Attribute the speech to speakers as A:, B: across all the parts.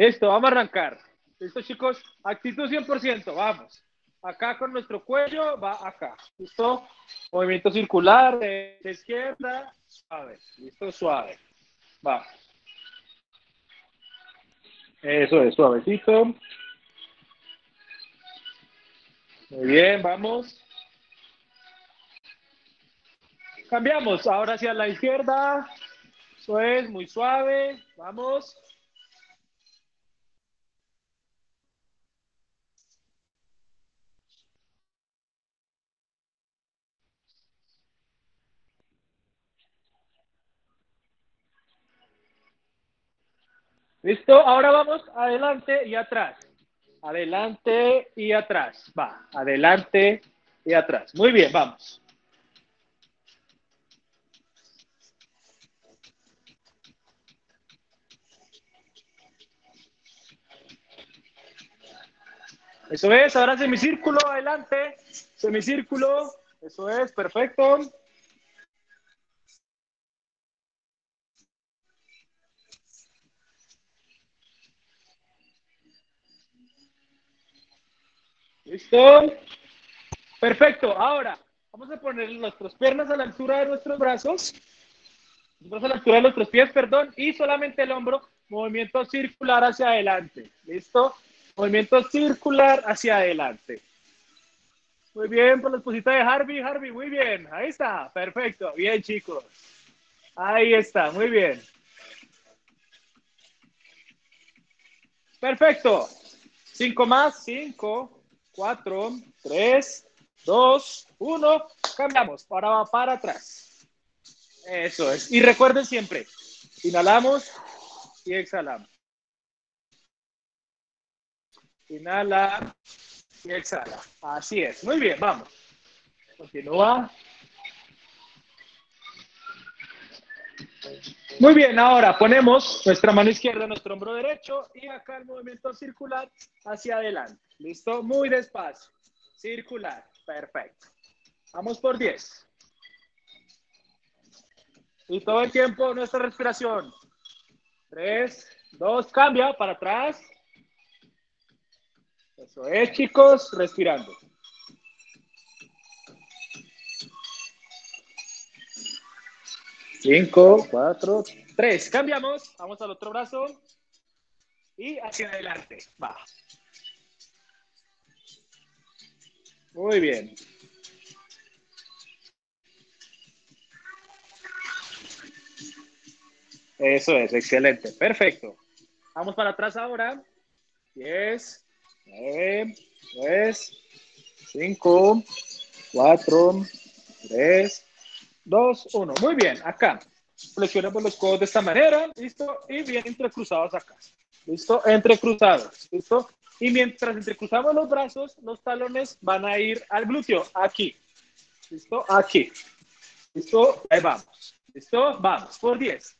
A: Listo, vamos a arrancar. Listo, chicos. Actitud 100%. Vamos. Acá con nuestro cuello va acá. ¿Listo? Movimiento circular de, izquierda. Suave. Listo, suave. Va. Eso es, suavecito. Muy bien, vamos. Cambiamos. Ahora hacia la izquierda. Eso es, muy suave. Vamos. ¿Listo? Ahora vamos adelante y atrás. Adelante y atrás. Va, adelante y atrás. Muy bien, vamos. Eso es, ahora semicírculo, adelante, semicírculo, eso es, perfecto. ¿Listo? Perfecto. Ahora, vamos a poner nuestras piernas a la altura de nuestros brazos. Vamos a la altura de nuestros pies, perdón. Y solamente el hombro, movimiento circular hacia adelante. ¿Listo? Movimiento circular hacia adelante. Muy bien, por la esposita de Harvey. Harvey, muy bien. Ahí está. Perfecto. Bien, chicos. Ahí está. Muy bien. Perfecto. Cinco más. Cinco. 4, 3, 2, 1. Cambiamos. Ahora va para atrás. Eso es. Y recuerden siempre, inhalamos y exhalamos. Inhala y exhala. Así es. Muy bien, vamos. Continúa. Muy bien, ahora ponemos nuestra mano izquierda en nuestro hombro derecho y acá el movimiento circular hacia adelante. ¿Listo? Muy despacio. Circular. Perfecto. Vamos por 10. Y todo el tiempo nuestra respiración. 3, 2, cambia para atrás. Eso es, chicos, respirando. Cinco, cuatro, tres. Cambiamos. Vamos al otro brazo. Y hacia adelante. Va. Muy bien. Eso es, excelente. Perfecto. Vamos para atrás ahora. 10, 9, 10, 5, 4, 3, 2, 1. Muy bien, acá. Flexionamos los codos de esta manera. Listo. Y bien entrecruzados acá. Listo. Entrecruzados. Listo. Y mientras entrecruzamos los brazos, los talones van a ir al glúteo, aquí. ¿Listo? Aquí. ¿Listo? Ahí vamos. ¿Listo? Vamos, por 10.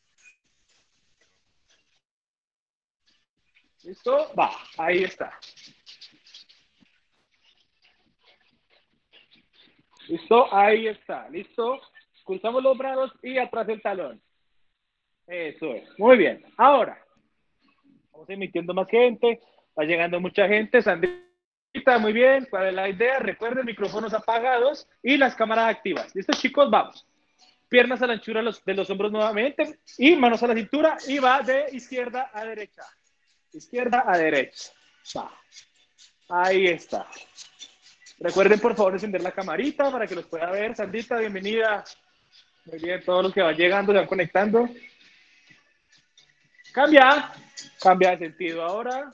A: ¿Listo? Va, ahí está. ¿Listo? Ahí está. ¿Listo? Cruzamos los brazos y atrás el talón. Eso es. Muy bien. Ahora, vamos emitiendo más gente. Va llegando mucha gente. Sandrita, muy bien. ¿Cuál es la idea? Recuerden, micrófonos apagados y las cámaras activas. ¿Listo, chicos? Vamos. Piernas a la anchura de los hombros nuevamente y manos a la cintura y va de izquierda a derecha. Izquierda a derecha. Ahí está. Recuerden, por favor, encender la camarita para que los pueda ver. Sandita, bienvenida. Muy bien, todos los que van llegando se van conectando. Cambia. Cambia de sentido ahora.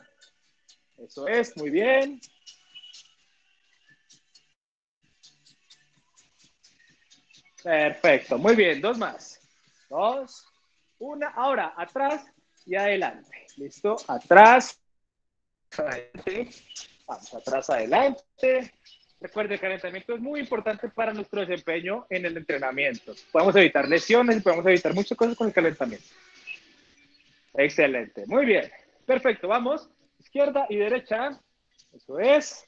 A: Eso es, muy bien. Perfecto, muy bien, dos más. Dos, una, ahora atrás y adelante. ¿Listo? Atrás, adelante. Vamos atrás, adelante. Recuerde, el calentamiento es muy importante para nuestro desempeño en el entrenamiento. Podemos evitar lesiones y podemos evitar muchas cosas con el calentamiento. Excelente, muy bien. Perfecto, vamos izquierda y derecha. Eso es.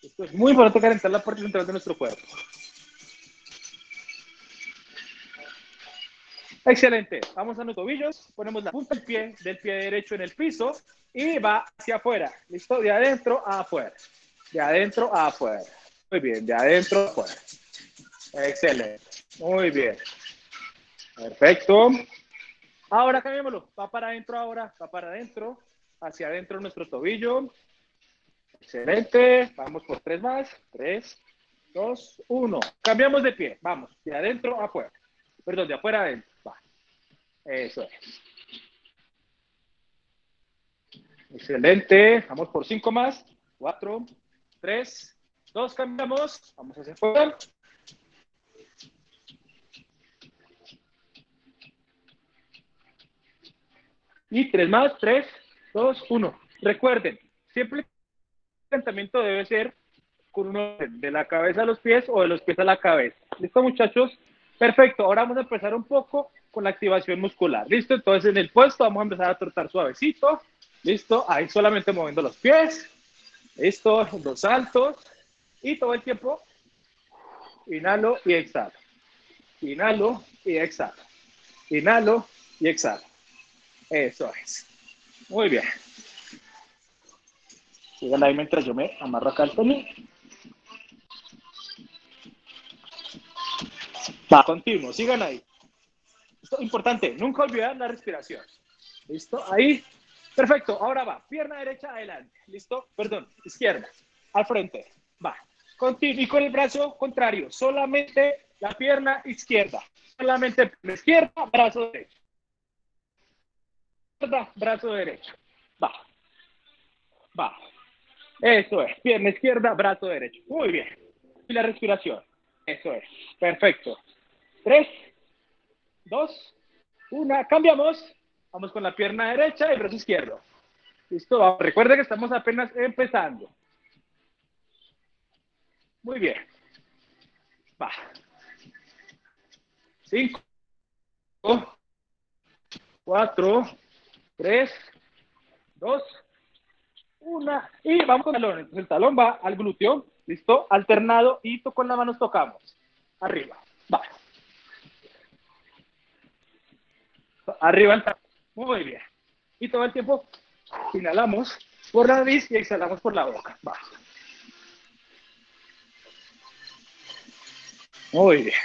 A: Esto es muy importante calentar la parte central de nuestro cuerpo. Excelente. Vamos a los tobillos, ponemos la punta del pie del pie derecho en el piso y va hacia afuera. ¿Listo? De adentro a afuera. De adentro a afuera. Muy bien, de adentro a afuera. Excelente. Muy bien. Perfecto. Ahora cambiémoslo. Va para adentro ahora, va para adentro. Hacia adentro nuestro tobillo. Excelente. Vamos por tres más. Tres, dos, uno. Cambiamos de pie. Vamos. De adentro a afuera. Perdón, de afuera a adentro. Va. Eso es. Excelente. Vamos por cinco más. Cuatro, tres, dos. Cambiamos. Vamos hacia afuera. Y tres más, tres, dos, uno. Recuerden, siempre el calentamiento debe ser con uno de la cabeza a los pies o de los pies a la cabeza. ¿Listo, muchachos? Perfecto. Ahora vamos a empezar un poco con la activación muscular. ¿Listo? Entonces, en el puesto vamos a empezar a trotar suavecito. ¿Listo? Ahí solamente moviendo los pies. ¿Listo? Dos saltos. Y todo el tiempo, inhalo y exhalo. Inhalo y exhalo. Inhalo y exhalo. Eso es. Muy bien. Sigan ahí mientras yo me amarro acá el tenis. Continuo, sigan ahí. Esto es importante, nunca olvidar la respiración. ¿Listo? Ahí. Perfecto, ahora va. Pierna derecha adelante. ¿Listo? Perdón, izquierda. Al frente. Va. Continuo. Y con el brazo contrario. Solamente la pierna izquierda. Solamente la izquierda, brazo derecho brazo derecho. Va. Va. Eso es. Pierna izquierda, brazo derecho. Muy bien. Y la respiración. Eso es. Perfecto. Tres, dos, una. Cambiamos. Vamos con la pierna derecha y brazo izquierdo. Listo. Recuerde que estamos apenas empezando. Muy bien. Va. Cinco. Cuatro. Tres, dos, una. Y vamos con el talón. Entonces el talón va al glúteo. ¿Listo? Alternado y con las manos tocamos. Arriba. Va. Arriba el talón. Muy bien. Y todo el tiempo inhalamos por la nariz y exhalamos por la boca. Muy bien.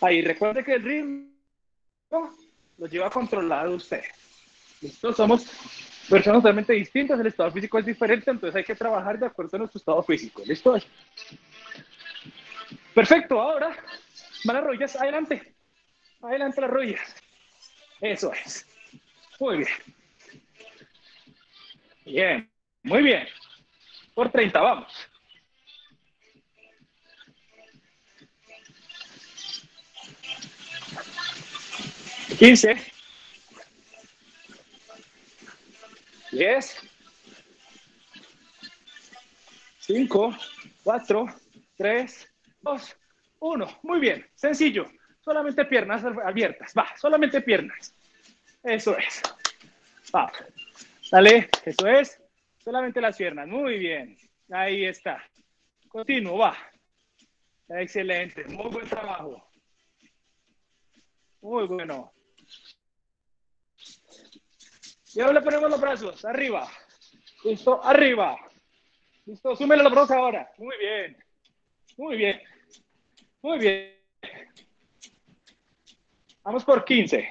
A: Ahí, recuerde que el ritmo lo lleva controlado usted. ¿Listo? Somos personas totalmente distintas, el estado físico es diferente, entonces hay que trabajar de acuerdo a nuestro estado físico. ¿Listo? Perfecto, ahora van las rodillas adelante. Adelante las rodillas. Eso es. Muy bien. Bien, muy bien. Por 30, vamos. Quince. 10, 5, 4, 3, 2, 1. Muy bien, sencillo. Solamente piernas abiertas. Va, solamente piernas. Eso es. Va. Dale, eso es. Solamente las piernas. Muy bien. Ahí está. Continuo, va. Excelente. Muy buen trabajo. Muy bueno. Y ahora le ponemos los brazos arriba. Listo, arriba. Listo, súmele los brazos ahora. Muy bien. Muy bien. Muy bien. Vamos por 15.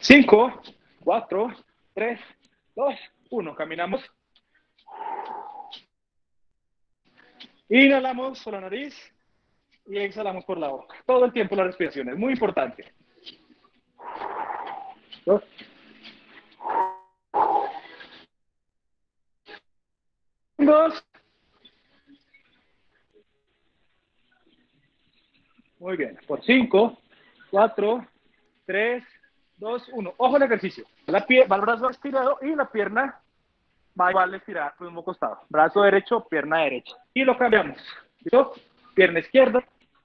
A: Cinco, cuatro, tres, dos, uno. Caminamos. Inhalamos por la nariz y exhalamos por la boca. Todo el tiempo la respiración es muy importante. Dos. Dos. Muy bien. Por cinco, cuatro, tres, dos, uno. Ojo al ejercicio. La pie, el brazo estirado y la pierna va igual estirada por el mismo costado. Brazo derecho, pierna derecha. Y lo cambiamos. ¿Listo? Pierna izquierda,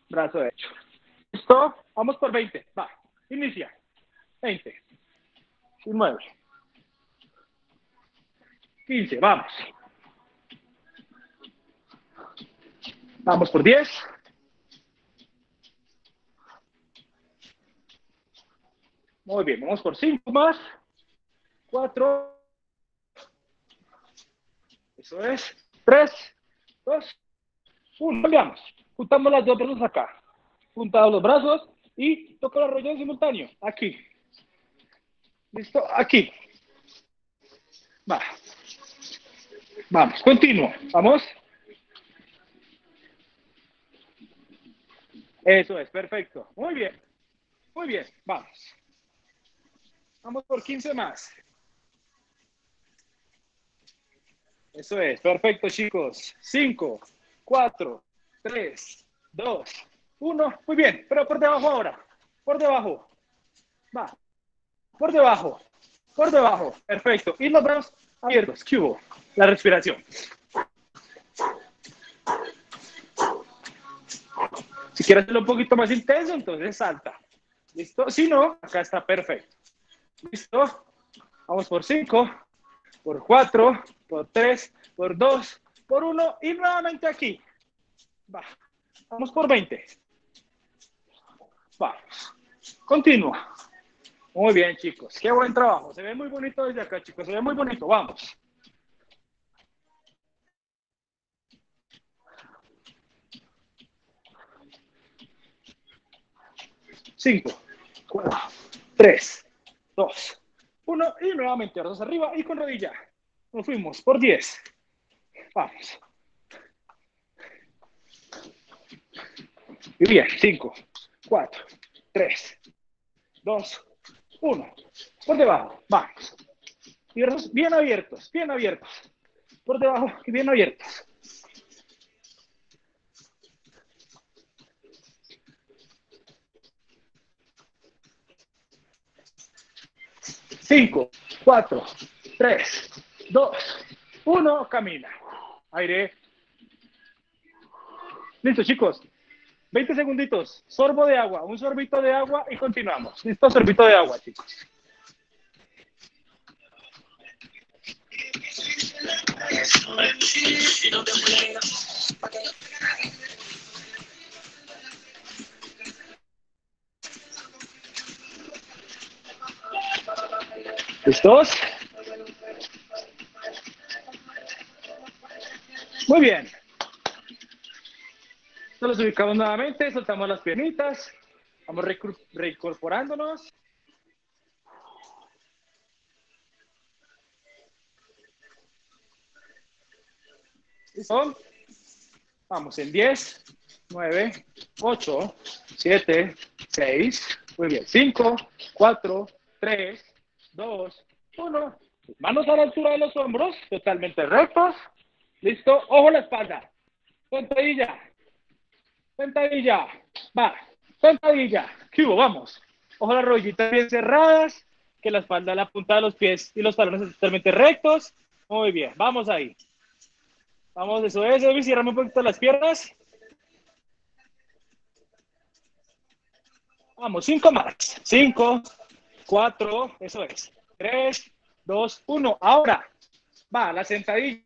A: brazo derecho. ¿Listo? Vamos por 20. Va. Inicia. 20. 19. 15. Vamos. Vamos por 10. Muy bien, vamos por 5 más. 4. Eso es. 3, 2, 1. Cambiamos. Juntamos las dos brazos acá. Juntamos los brazos y toco la rodilla en simultáneo. Aquí. ¿Listo? Aquí. Va. Vamos, continuo. Vamos. Eso es, perfecto. Muy bien. Muy bien, vamos. Vamos por 15 más. Eso es, perfecto chicos. 5, 4, 3, 2, 1. Muy bien, pero por debajo ahora. Por debajo. Va. Por debajo. Por debajo. Perfecto. Y los brazos abiertos. ¿Qué La respiración. Si quieres hacerlo un poquito más intenso, entonces salta. ¿Listo? Si no, acá está perfecto. ¿Listo? Vamos por 5, por 4, por 3, por 2, por 1 y nuevamente aquí. Va. Vamos por 20. Vamos. Continúa. Muy bien, chicos. Qué buen trabajo. Se ve muy bonito desde acá, chicos. Se ve muy bonito. Vamos. Cinco, cuatro, tres, dos, uno. Y nuevamente brazos arriba y con rodilla. Nos fuimos por diez. Vamos. Y bien, cinco, cuatro, tres, dos, uno. Por debajo. Vamos. Y brazos bien abiertos, bien abiertos. Por debajo y bien abiertos. Cinco, cuatro, tres, dos, uno. Camina. Aire. Listo, chicos. 20 segunditos. Sorbo de agua. Un sorbito de agua y continuamos. Listo, sorbito de agua, chicos. ¿Listos? Muy bien. Nos ubicamos nuevamente, soltamos las piernitas, vamos reincorporándonos. ¿Listo? Vamos en 10, 9, 8, 7, 6, muy bien, 5, 4, 3, 2, 1. Manos a la altura de los hombros, totalmente rectos. ¿Listo? Ojo la espalda. Sentadilla. Sentadilla. Va. Sentadilla. Cubo, vamos. Ojo las rodillitas bien cerradas. Que la espalda, la punta de los pies y los talones totalmente rectos. Muy bien. Vamos ahí. Vamos, eso es. Edwin, cierrame un poquito las piernas. Vamos, cinco más. Cinco, cuatro, eso es. Tres, dos, uno. Ahora, va, la sentadilla.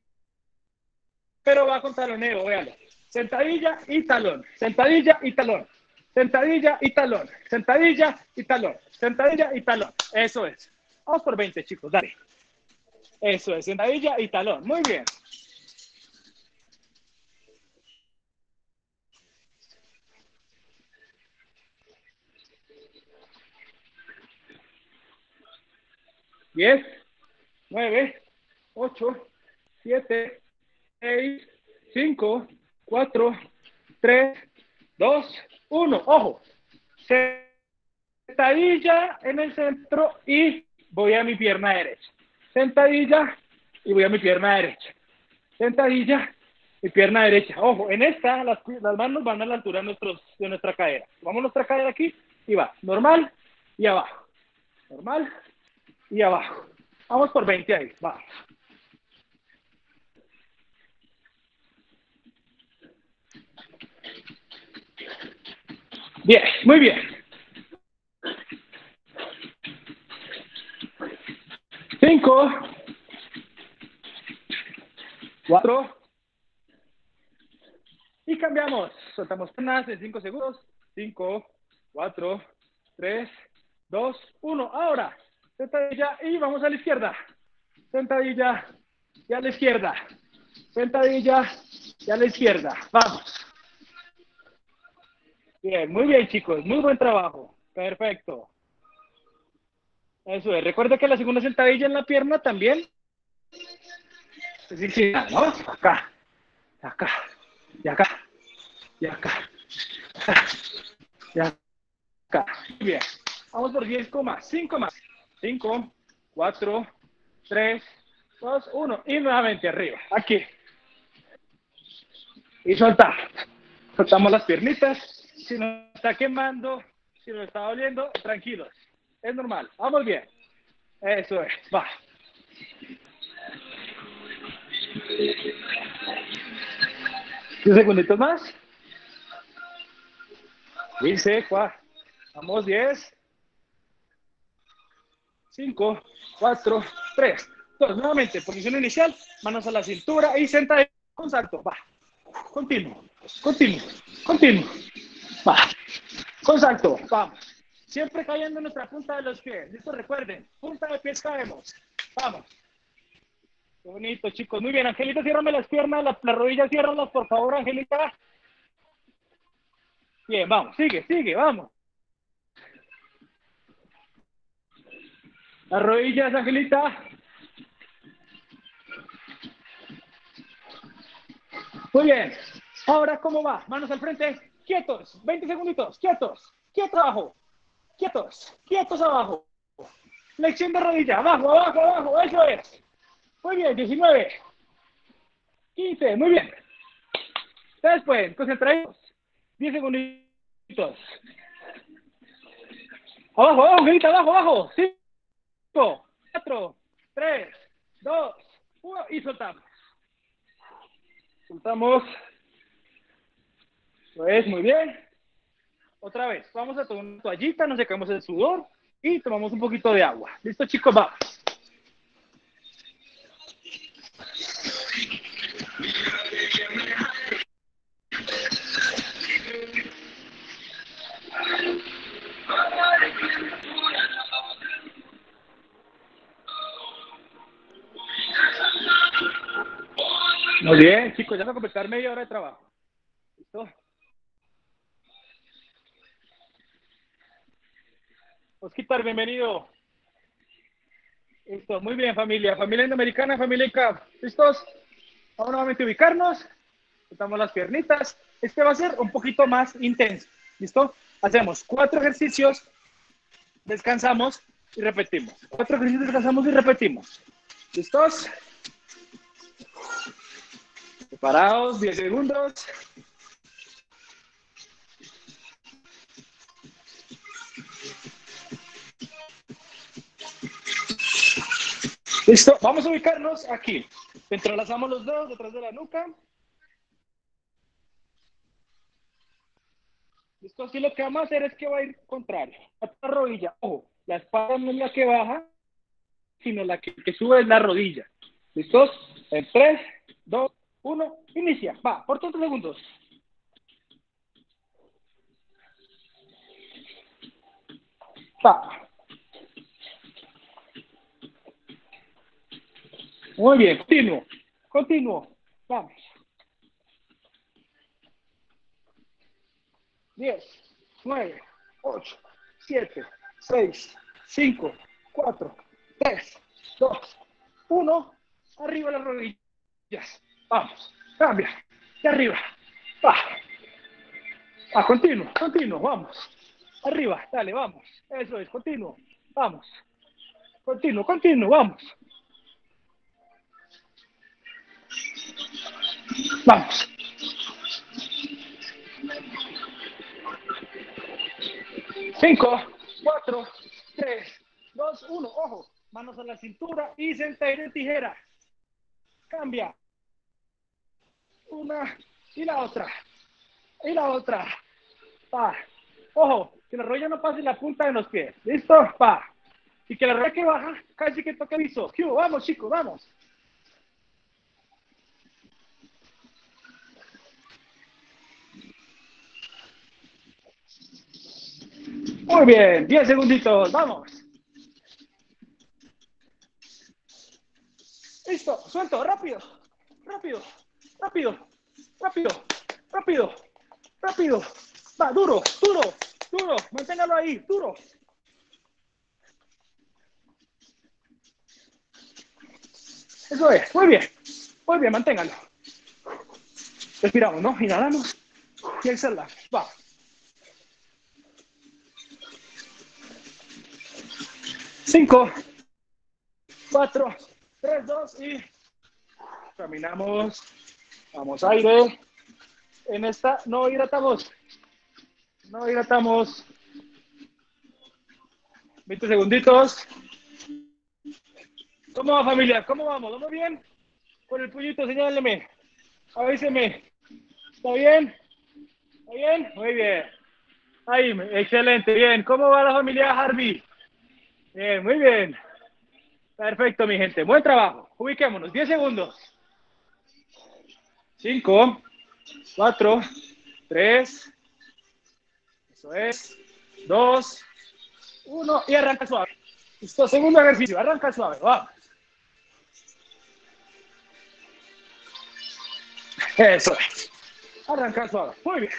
A: Pero va con taloneo, véalo. Sentadilla y talón. Sentadilla y talón. Sentadilla y talón. Sentadilla y talón. Sentadilla y talón. Eso es. Vamos por 20, chicos. Dale. Eso es. Sentadilla y talón. Muy bien. Diez, nueve, ocho, siete, seis, cinco, cuatro, tres, dos, uno. Ojo. Sentadilla en el centro y voy a mi pierna derecha. Sentadilla y voy a mi pierna derecha. Sentadilla y pierna derecha. Ojo, en esta las, las manos van a la altura de, nuestros, de nuestra cadera. Vamos nuestra cadera aquí y va. Normal y abajo. Normal y abajo. Vamos por 20 ahí. Vamos. Bien, muy bien. Cinco. Cuatro. Y cambiamos. Soltamos piernas en 5 segundos. 5, 4, 3, 2, 1. Ahora, sentadilla y vamos a la izquierda. Sentadilla y a la izquierda. Sentadilla y a la izquierda. Vamos. Bien, muy bien, chicos. Muy buen trabajo. Perfecto. Eso es. Recuerda que la segunda sentadilla en la pierna también. Sí, sí, ¿no? Acá, acá, y acá, y acá, y acá. Bien. Vamos por 10 más, 5 más. 5, 4, 3, 2, 1. Y nuevamente arriba. Aquí. Y soltar. Soltamos las piernitas. Si nos está quemando, si nos está doliendo, tranquilos. Es normal. Vamos bien. Eso es. Va. ¿Qué segunditos más? Dice, Vamos, 10. 5, 4, 3, 2. Nuevamente, posición inicial, manos a la cintura y senta con salto. Va. Continuo, continuo, continuo. Va. Con salto, vamos. Siempre cayendo en nuestra punta de los pies. Listo, recuerden, punta de pies caemos. Vamos. Qué bonito, chicos. Muy bien, Angelita, ciérrame las piernas, las, las rodillas, ciérralas, por favor, Angelita. Bien, vamos, sigue, sigue, vamos. Las rodillas, Angelita. Muy bien. Ahora, ¿cómo va? Manos al frente. Quietos. 20 segunditos. Quietos. Quietos abajo. Quietos. Quietos abajo. Flexión de rodilla. Abajo, abajo, abajo. Eso es. Muy bien. 19. 15. Muy bien. Ustedes pueden. Concentrados. 10 segunditos. Abajo, abajo, Angelita. Abajo, abajo. Sí. 4, 3, 2, 1 y soltamos. Soltamos. Pues muy bien. Otra vez, vamos a tomar una toallita, nos secamos el sudor y tomamos un poquito de agua. ¿Listo, chicos? Va. Muy bien, chicos, ya a completar media hora de trabajo. ¿Listo? Osquitar, bienvenido. Listo, muy bien, familia. Familia indoamericana, familia ICAP. ¿Listos? Vamos nuevamente a ubicarnos. Quitamos las piernitas. Este va a ser un poquito más intenso. ¿Listo? Hacemos cuatro ejercicios, descansamos y repetimos. Cuatro ejercicios, descansamos y repetimos. ¿Listos? Preparados, 10 segundos. Listo, vamos a ubicarnos aquí. Entrelazamos los dedos detrás de la nuca. Listo, así lo que vamos a hacer es que va a ir contrario. La rodilla, ojo, la espalda no es la que baja, sino la que, que sube es la rodilla. ¿Listos? En 3, 2, uno, inicia. Va, por 30 segundos. Va. Muy bien, continuo. Continuo. Vamos. 10, 9, 8, 7, 6, 5, 4, 3, 2, 1. Arriba las rodillas. Vamos, cambia. De arriba. Va. Ah, continuo, continuo, vamos. Arriba, dale, vamos. Eso es, continuo. Vamos. Continuo, continuo, vamos. Vamos. Cinco, cuatro, tres, dos, uno. Ojo, manos a la cintura y sentadilla de tijera. Cambia una y la otra, y la otra, pa. Ojo, que la rodilla no pase la punta de los pies, ¿listo? Pa. Y que la rodilla que baja casi que toque el. Vamos, chicos, vamos. Muy bien, 10 segunditos, vamos. Listo, suelto, rápido, rápido rápido, rápido, rápido, rápido. Va, duro, duro, duro, manténgalo ahí, duro. Eso es, muy bien, muy bien, manténgalo. Respiramos, ¿no? Inhalamos y exhalamos. Va. Cinco, cuatro, tres, dos y caminamos. Vamos, aire. En esta no hidratamos. No hidratamos. 20 segunditos. ¿Cómo va familia? ¿Cómo vamos? ¿Vamos bien? Con el puñito, señáleme. Avíseme. ¿Está bien? ¿Está bien? Muy bien. Ahí, excelente, bien. ¿Cómo va la familia Harvey? Bien, muy bien. Perfecto, mi gente. Buen trabajo. Ubiquémonos. 10 segundos. 5, 4, 3, eso es, 2, 1 y arranca suave. Listo, segundo ejercicio. Arranca suave. Vamos. Eso es. Arranca suave. Muy bien.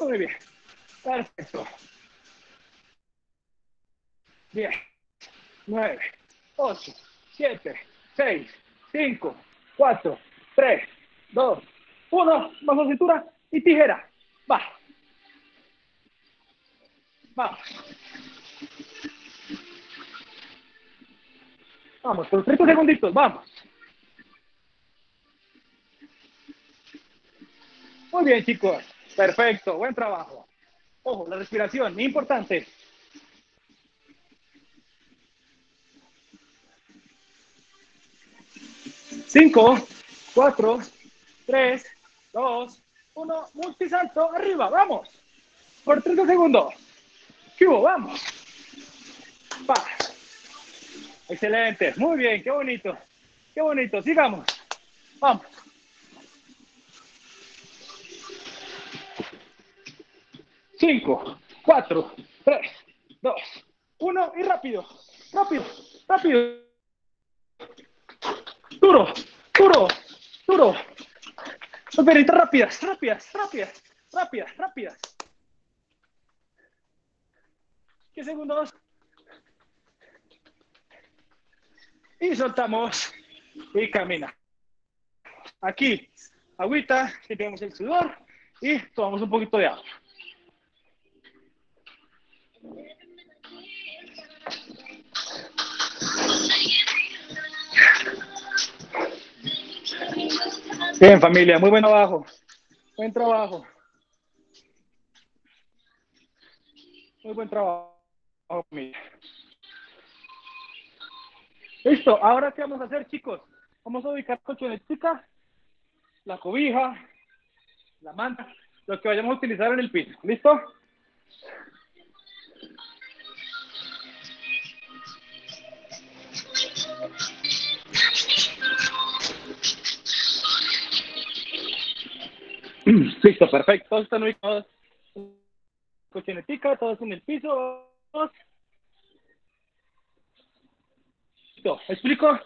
A: Muy bien. Perfecto. 10, 9, 8, 7, 6, 5, 4, 3, 2, 1. Bajo cintura y tijera. Va. Vamos. Vamos, por 30 segunditos, vamos. Muy bien, chicos. Perfecto, buen trabajo. Ojo, la respiración, importante. Cinco, cuatro, tres, dos, uno. Multisalto, arriba, vamos. Por 30 segundos. ¿Qué Vamos. Va. Excelente, muy bien, qué bonito. Qué bonito, sigamos. Vamos. Cinco, cuatro, tres, dos, uno y rápido, rápido, rápido. Duro, duro, duro. Operitas rápidas, rápidas, rápidas, rápidas, rápidas. ¿Qué segundos? Y soltamos y camina. Aquí, agüita, limpiamos el sudor y tomamos un poquito de agua. Bien, familia, muy buen trabajo. Buen trabajo. Muy buen trabajo, familia. Listo, ahora qué vamos a hacer, chicos? Vamos a ubicar colchonetica, la cobija, la manta, lo que vayamos a utilizar en el piso. ¿Listo? Listo, perfecto. Todos están ubicados. Cochinetica, todos en el piso. Listo. ¿Explico?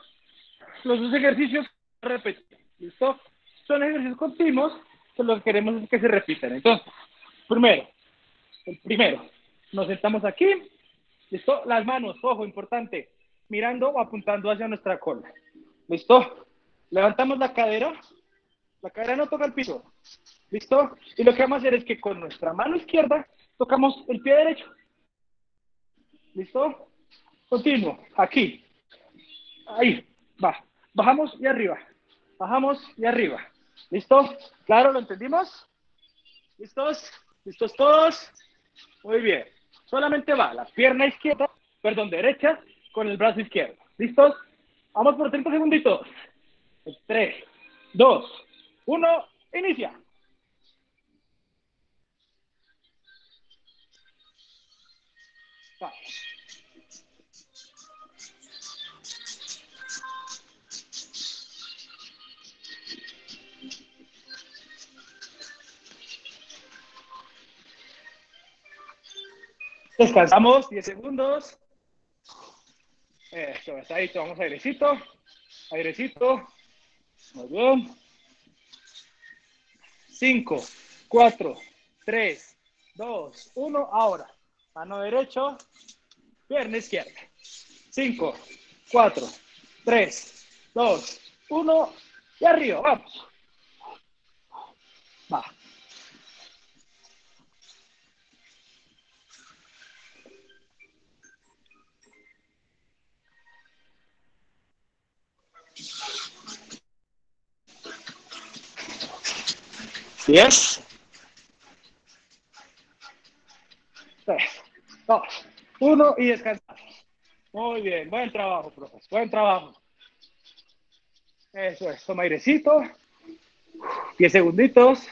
A: Los dos ejercicios repetir. ¿Listo? Son ejercicios continuos que lo que queremos es que se repitan. Entonces, primero, el primero, nos sentamos aquí. ¿Listo? Las manos, ojo, importante, mirando o apuntando hacia nuestra cola. ¿Listo? Levantamos la cadera. La cadera no toca el piso. ¿Listo? Y lo que vamos a hacer es que con nuestra mano izquierda tocamos el pie derecho. ¿Listo? Continuo. Aquí. Ahí. Va. Bajamos y arriba. Bajamos y arriba. ¿Listo? ¿Claro? ¿Lo entendimos? ¿Listos? ¿Listos todos? Muy bien. Solamente va la pierna izquierda, perdón, derecha, con el brazo izquierdo. ¿Listos? Vamos por 30 segunditos. 3, 2, 1, inicia. Descansamos 10 segundos. Eso, está ahí, tomamos airecito. Airecito. Muy bien. 5, 4, 3, 2, 1. Ahora, mano derecho, pierna izquierda. 5, 4, 3, 2, 1. Y arriba, vamos. Va. Diez. Tres, dos, uno y descansamos. Muy bien, buen trabajo, profesor. Buen trabajo. Eso es, toma airecito. Diez segunditos.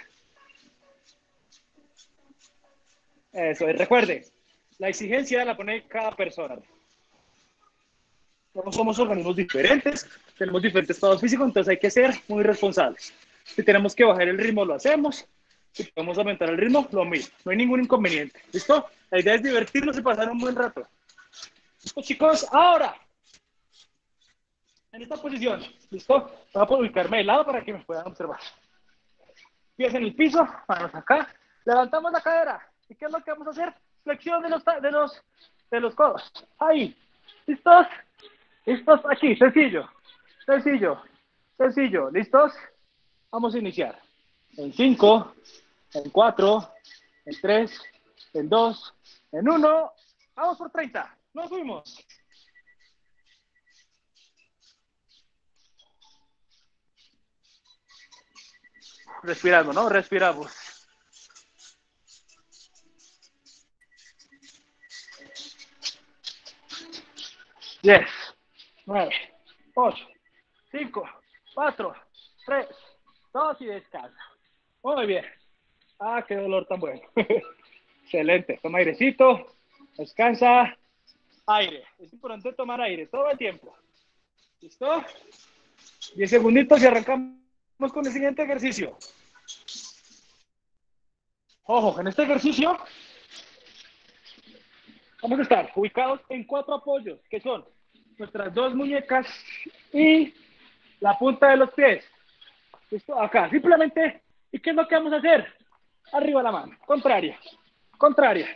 A: Eso es, recuerde, la exigencia la pone cada persona. No somos organismos diferentes, tenemos diferentes estados físicos, entonces hay que ser muy responsables. Si tenemos que bajar el ritmo, lo hacemos. Si podemos aumentar el ritmo, lo mismo. No hay ningún inconveniente. ¿Listo? La idea es divertirnos y pasar un buen rato. ¿Listo, chicos? Ahora, en esta posición, ¿listo? Voy a ubicarme de lado para que me puedan observar. Pies en el piso, manos acá. Levantamos la cadera. ¿Y qué es lo que vamos a hacer? Flexión de los, de los, de los codos. Ahí. ¿Listos? ¿Listos? Aquí, sencillo. Sencillo. Sencillo. ¿Listos? Vamos a iniciar. En 5, en 4, en 3, en 2, en 1. Vamos por 30. Nos fuimos. Respirando, ¿no? Respiramos. Diez, nueve, ocho, cinco, cuatro, tres, dos y descansa. Muy bien. Ah, qué dolor tan bueno. Excelente. Toma airecito, descansa, aire. Es importante tomar aire todo el tiempo. ¿Listo? Diez segunditos y arrancamos con el siguiente ejercicio. Ojo, en este ejercicio vamos a estar ubicados en cuatro apoyos, que son nuestras dos muñecas y la punta de los pies. ¿Listo? Acá, simplemente, ¿y qué es lo que vamos a hacer? Arriba la mano, contraria, contraria.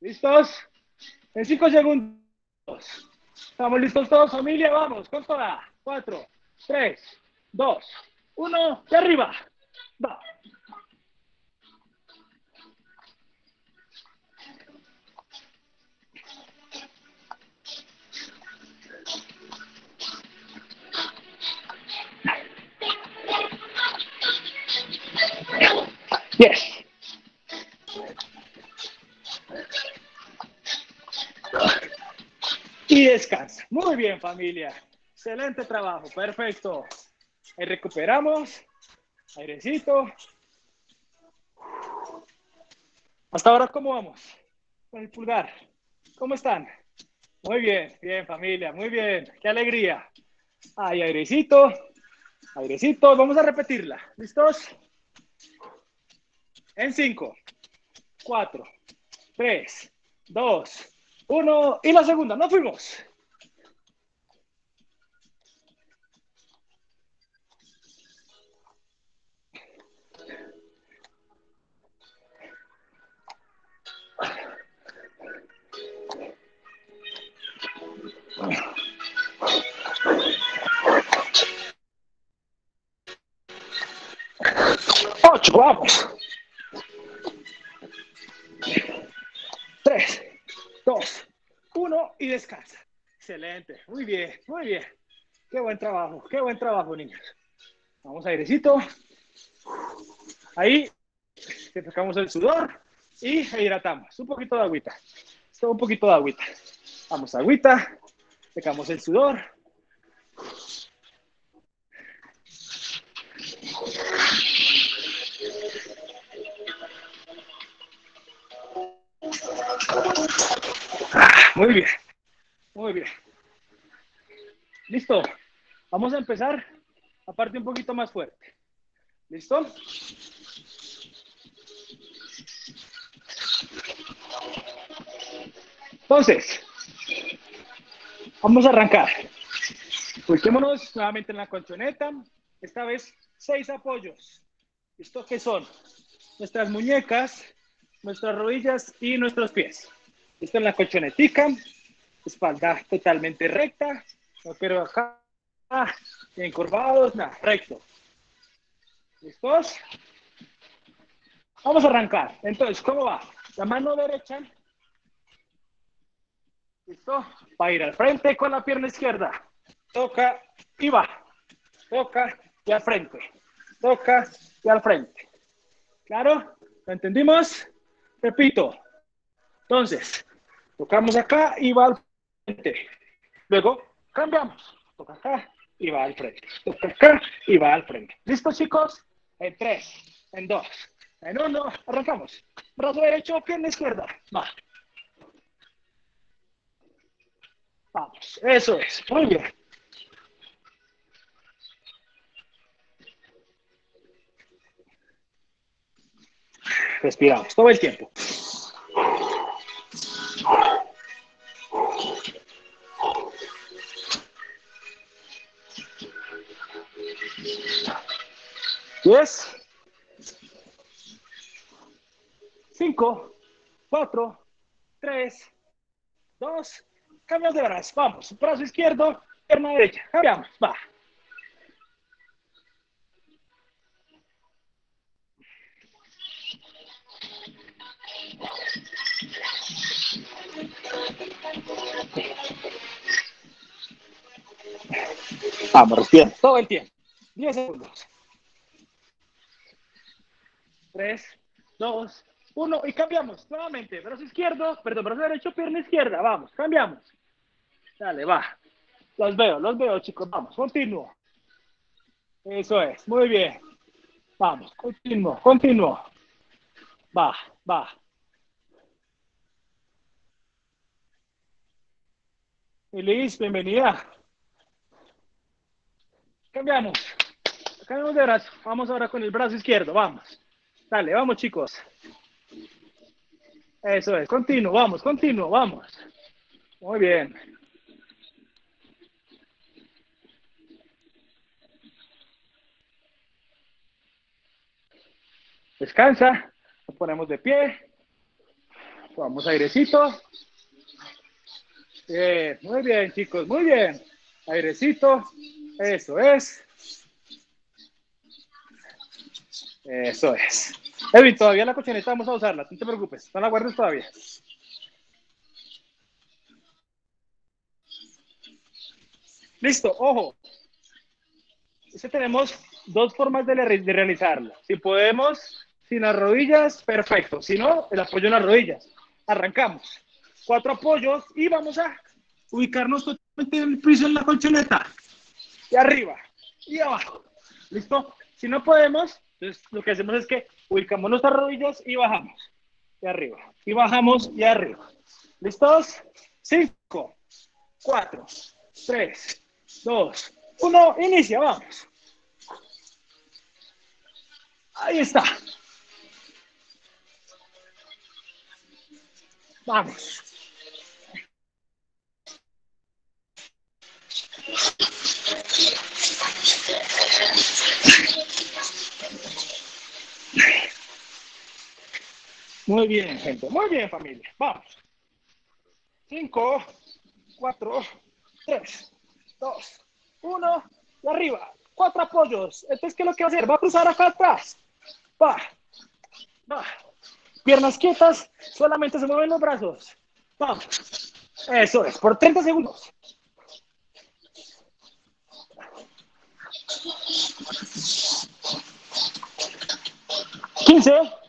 A: ¿Listos? En cinco segundos. ¿Estamos listos todos, familia? Vamos, con toda. Cuatro, tres, dos, uno, de arriba. Va. Muy bien, familia. Excelente trabajo. Perfecto. Ahí recuperamos. Airecito. Hasta ahora, ¿cómo vamos? Con el pulgar. ¿Cómo están? Muy bien, bien, familia. Muy bien. Qué alegría. Ay, airecito. Airecito. Vamos a repetirla. ¿Listos? En 5, 4, 3, 2, 1. Y la segunda, no fuimos. Vamos. Tres, dos, uno y descansa. Excelente, muy bien, muy bien. Qué buen trabajo, qué buen trabajo, niños. Vamos airecito. Ahí, sacamos el sudor y hidratamos. Un poquito de agüita. Un poquito de agüita. Vamos, agüita. Secamos el sudor. Muy bien. Muy bien. Listo. Vamos a empezar a parte un poquito más fuerte. ¿Listo? Entonces, vamos a arrancar. Ubiquémonos nuevamente en la colchoneta. Esta vez seis apoyos. ¿Esto qué son? Nuestras muñecas, nuestras rodillas y nuestros pies. Esto en la colchonetica. Espalda totalmente recta. No quiero acá. Encorvados, nada, recto. ¿Listos? Vamos a arrancar. Entonces, ¿cómo va? La mano derecha. ¿Listo? Va a ir al frente con la pierna izquierda. Toca y va. Toca y al frente. Toca y al frente. ¿Claro? ¿Lo entendimos? Repito. Entonces, tocamos acá y va al frente. Luego, cambiamos. Toca acá y va al frente. Toca acá y va al frente. ¿Listo, chicos? En tres, en dos, en uno, arrancamos. Brazo derecho, pierna izquierda. Va. Vamos, eso es. Muy bien. Respiramos todo el tiempo. Yes. 5, 4, 3, 2, cambiamos de brazo. Vamos, brazo izquierdo, pierna derecha. Cambiamos, va. Vamos, respira todo el tiempo. 10 segundos. 3, 2, uno y cambiamos nuevamente. Brazo izquierdo, perdón, brazo derecho, pierna izquierda. Vamos, cambiamos. Dale, va. Los veo, los veo, chicos. Vamos, continuo. Eso es, muy bien. Vamos, continuo, continuo. Va, va. Feliz, bienvenida. Cambiamos. Cambiamos de brazo. Vamos ahora con el brazo izquierdo. Vamos. Dale, vamos, chicos. Eso es, continuo, vamos, continuo, vamos. Muy bien. Descansa, nos ponemos de pie. Vamos airecito. Bien, muy bien, chicos, muy bien. Airecito. Eso es. Eso es. Edwin, todavía la cochineta vamos a usarla, no te preocupes, no la guardes todavía. Listo, ojo. Este tenemos dos formas de, de, realizarlo. Si podemos, sin las rodillas, perfecto. Si no, el apoyo en las rodillas. Arrancamos. Cuatro apoyos y vamos a ubicarnos totalmente en el piso en la colchoneta. Y arriba y abajo. ¿Listo? Si no podemos, entonces lo que hacemos es que ubicamos nuestras rodillas y bajamos. Y arriba. Y bajamos y arriba. ¿Listos? 5, 4, 3, 2, 1. Inicia, vamos. Ahí está. Vamos. Muy bien, gente. Muy bien, familia. Vamos. Cinco, cuatro, tres, dos, uno. Y arriba. Cuatro apoyos. Entonces, ¿qué es lo que va a hacer? Va a cruzar acá atrás. Va. Va. Piernas quietas. Solamente se mueven los brazos. Vamos. Eso es. Por 30 segundos. Quince.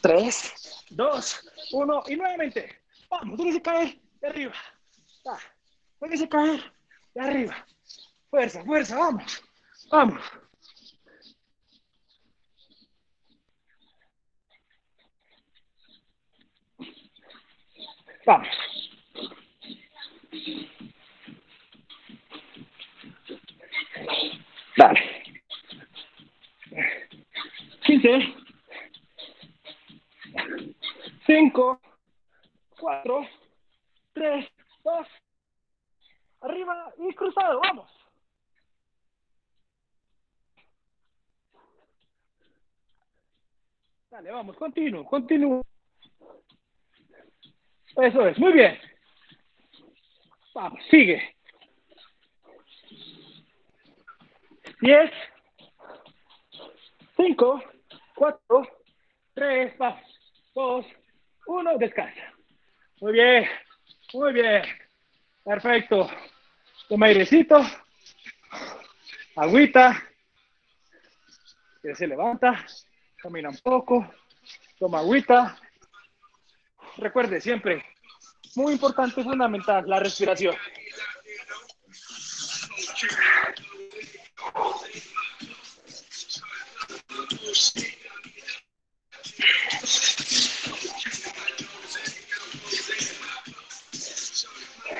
A: Tres, dos, uno y nuevamente. Vamos, déjese caer de arriba. Va. Déjese caer de arriba. Fuerza, fuerza, vamos. Vamos. Vamos. Dale. 15, 5, 4, 3, 2. Arriba y cruzado, vamos. Dale, vamos, continuo, continuo. Eso es, muy bien. Vamos, sigue. 10, 5, 4, 3, vamos, 2, 1, descansa. Muy bien, muy bien. Perfecto. Toma airecito. Agüita. Que se levanta. Camina un poco. Toma agüita. Recuerde siempre, muy importante y fundamental, la respiración.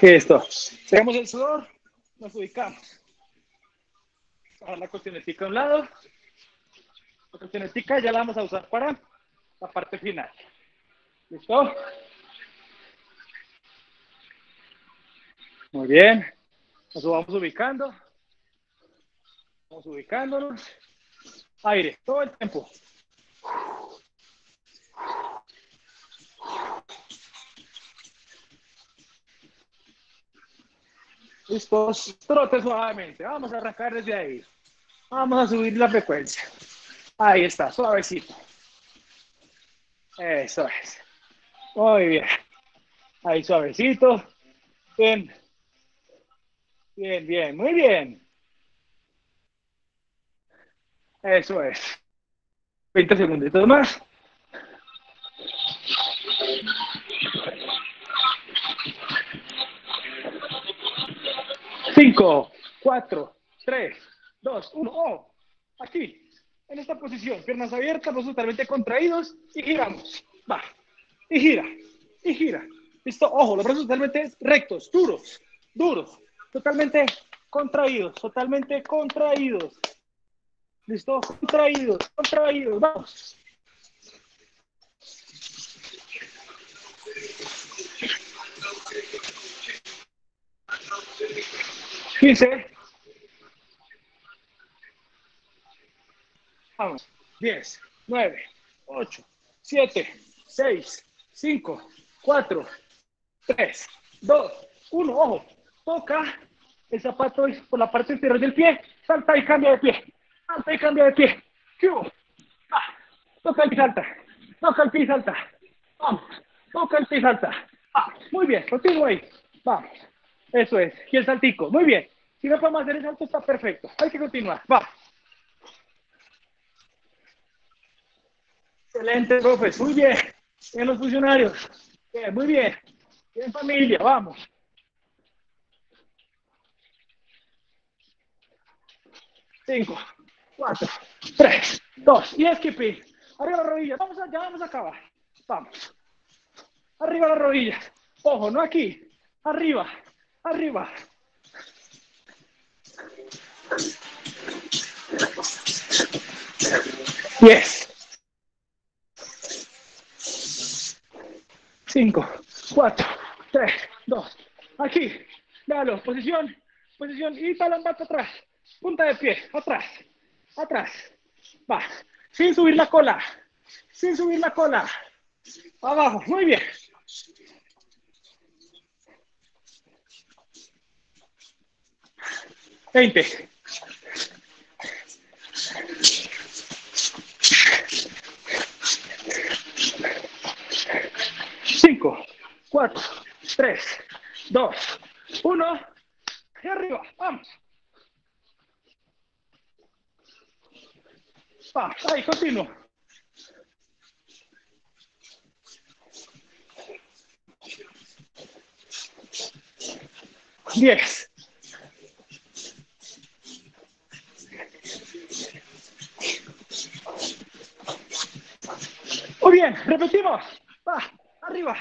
A: Listo. Tenemos el sudor, nos ubicamos. Ahora la cuestionestica a un lado. La cuestionestica ya la vamos a usar para la parte final. ¿Listo? Muy bien. Nos vamos ubicando. Vamos ubicándonos. Aire, todo el tiempo. Listos. Trote suavemente. Vamos a arrancar desde ahí. Vamos a subir la frecuencia. Ahí está, suavecito. Eso es. Muy bien. Ahí suavecito. Bien. Bien, bien, muy bien. Eso es. 20 segunditos más. Cinco, cuatro, tres, dos, uno. Oh, aquí, en esta posición, piernas abiertas, brazos totalmente contraídos y giramos. Va. Y gira, y gira. Listo, ojo, los brazos totalmente rectos, duros, duros, totalmente contraídos, totalmente contraídos. Listo, contraídos, contraídos, vamos. Quince. Vamos. Diez, nueve, ocho, siete, seis, cinco, cuatro, tres, dos, uno. Ojo, toca el zapato por la parte inferior del pie, salta y cambia de pie. Salta y cambia de pie. Ah, toca el pie, salta. Toca el pie, salta. Vamos. Toca el pie, salta. Ah, muy bien, continúa ahí. Vamos. Eso es. Y el saltico. Muy bien. Si no podemos hacer el salto, está perfecto. Hay que continuar. Va. Excelente, profes. Muy bien. Bien los funcionarios. Bien, muy bien. Bien familia. Vamos. Cinco. 4, 3, 2, y skipping. Arriba la rodilla, vamos allá, vamos a acabar. Vamos. Arriba la rodilla. Ojo, no aquí. Arriba, arriba. Yes. 5, 4, 3, 2. Aquí. Dalo, posición, posición y talón para atrás. Punta de pie, atrás atrás. Va. Sin subir la cola. Sin subir la cola. Abajo. Muy bien. Veinte. Cinco, cuatro, tres, dos, uno. Y arriba. Vamos. Va, ahí, continuo. Diez. Muy bien, repetimos. Va, arriba.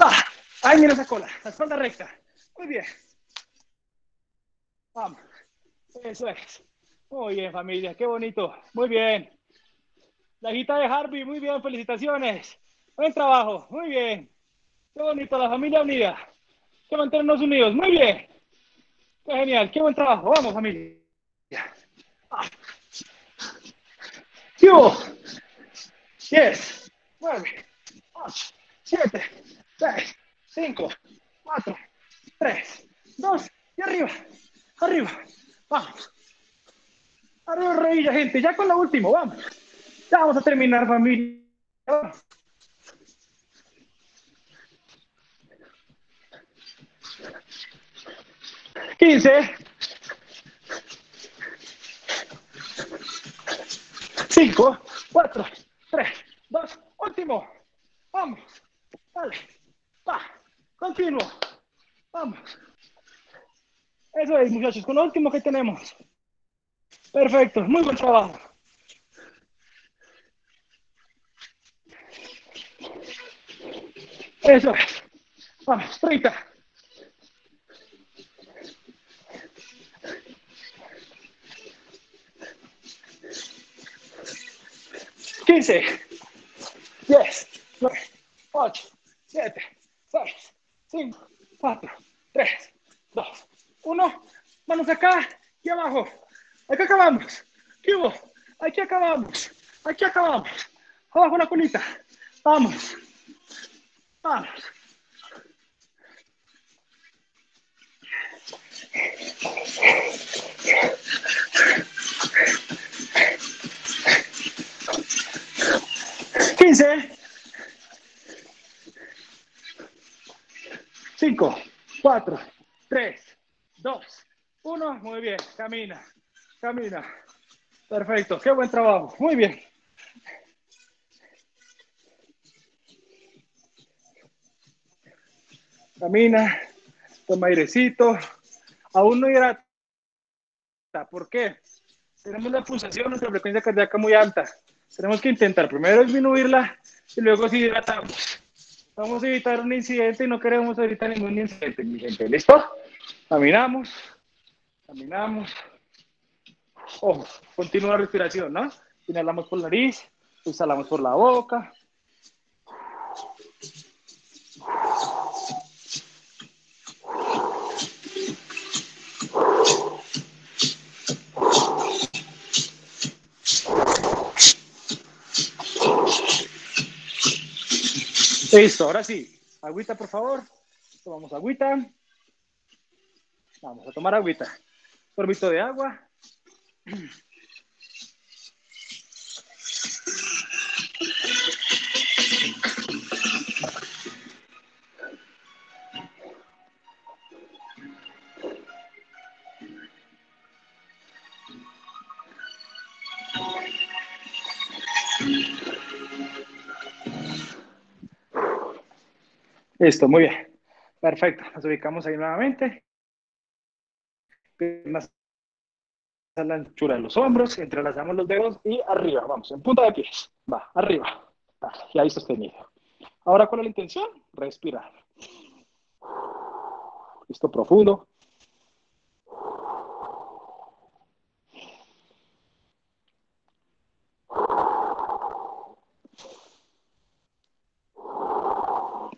A: Va, ahí mira esa cola, la espalda recta. Muy bien. Vamos. Eso es. Muy bien, familia. Qué bonito. Muy bien. La hijita de Harvey, muy bien, felicitaciones. Buen trabajo, muy bien. Qué bonito, la familia unida. Que mantenernos unidos, muy bien. Qué genial, qué buen trabajo. Vamos, familia. ¡Yo! 10, 9, 8, 7, 6, 5, 4, 3, 2 y arriba, arriba. Vamos. Arriba rodilla, gente. Ya con la última, vamos. Ya vamos a terminar, familia. Vamos. Quince. Cinco, cuatro, tres, dos, último. Vamos. Dale. Va. Continuo. Vamos. Eso es, muchachos, con lo último que tenemos. Perfecto, muy buen trabajo. Eso es. Vamos, 30. Quince, diez, nueve, ocho, siete, seis, cinco, cuatro, tres, dos, uno. Manos acá y abajo. Aquí acabamos. Aquí acabamos. Aquí acabamos. Abajo la colita. Vamos. Vamos. Quince. Cinco, cuatro, tres, dos, uno. Muy bien. Camina. Camina. Perfecto. Qué buen trabajo. Muy bien. Camina. Toma airecito. Aún no hidrata. ¿Por qué? Tenemos la pulsación, nuestra frecuencia cardíaca muy alta. Tenemos que intentar primero disminuirla y luego si hidratamos. Vamos a evitar un incidente y no queremos evitar ningún incidente, mi gente. ¿Listo? Caminamos. Caminamos. Ojo, continúa la respiración, ¿no? Inhalamos por la nariz, exhalamos por la boca. Listo, ahora sí. Agüita, por favor. Tomamos agüita. Vamos a tomar agüita. Sorbito de agua. Listo, muy bien. Perfecto. Nos ubicamos ahí nuevamente. Piernas la anchura de los hombros, entrelazamos los dedos y arriba, vamos, en punta de pies. Va, arriba. Y ahí sostenido. Ahora, ¿cuál es la intención? Respirar. Listo, profundo.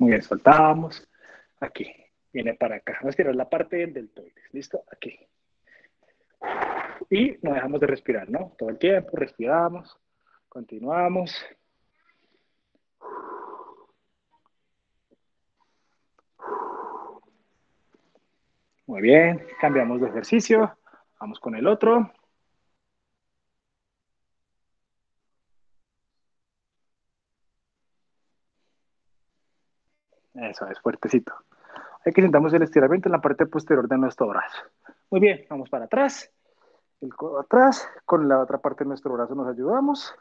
A: Muy bien, soltamos. Aquí. Viene para acá. Vamos a estirar la parte del deltoides. ¿Listo? Aquí. Y no dejamos de respirar, ¿no? Todo el tiempo respiramos. Continuamos. Muy bien. Cambiamos de ejercicio. Vamos con el otro. Eso es, fuertecito. Hay que sentamos el estiramiento en la parte posterior de nuestro brazo. Muy bien, vamos para atrás. El codo atrás, con la otra parte de nuestro brazo nos ayudamos.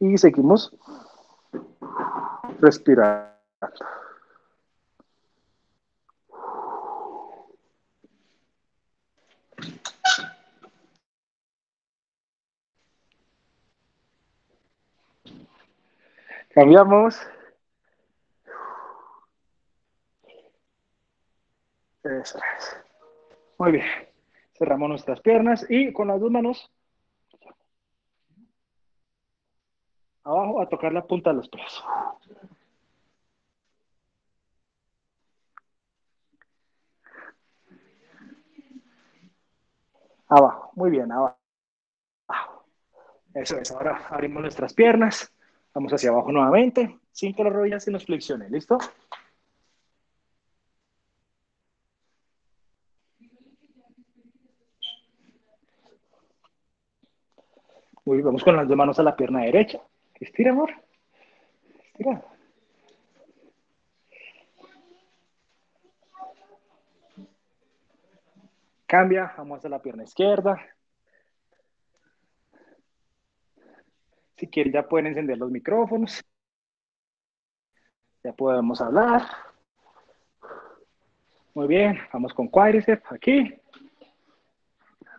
A: Y seguimos respirando. Cambiamos. Muy bien. Cerramos nuestras piernas y con las dos manos o a tocar la punta de los pies. Abajo, muy bien, abajo. Eso es, ahora abrimos nuestras piernas, vamos hacia abajo nuevamente, sin que las rodillas se nos flexionen, ¿listo? Vamos con las dos manos a la pierna derecha. Estira, amor. Estira. Cambia, vamos a la pierna izquierda. Si quieren ya pueden encender los micrófonos. Ya podemos hablar. Muy bien, vamos con cuádriceps aquí.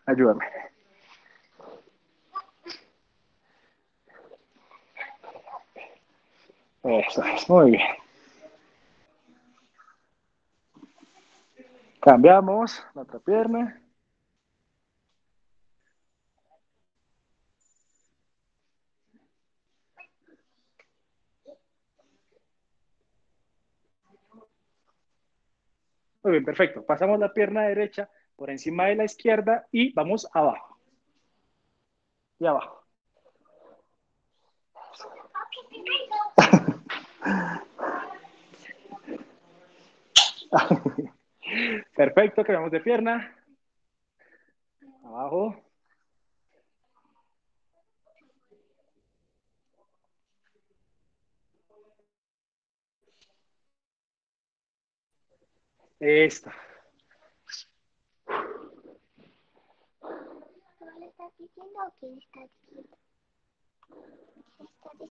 A: Ayúdame. Eso es, muy bien. Cambiamos la otra pierna. Muy bien, perfecto. Pasamos la pierna derecha por encima de la izquierda y vamos abajo. Y abajo. Perfecto, cambiamos de pierna. Abajo. Esta.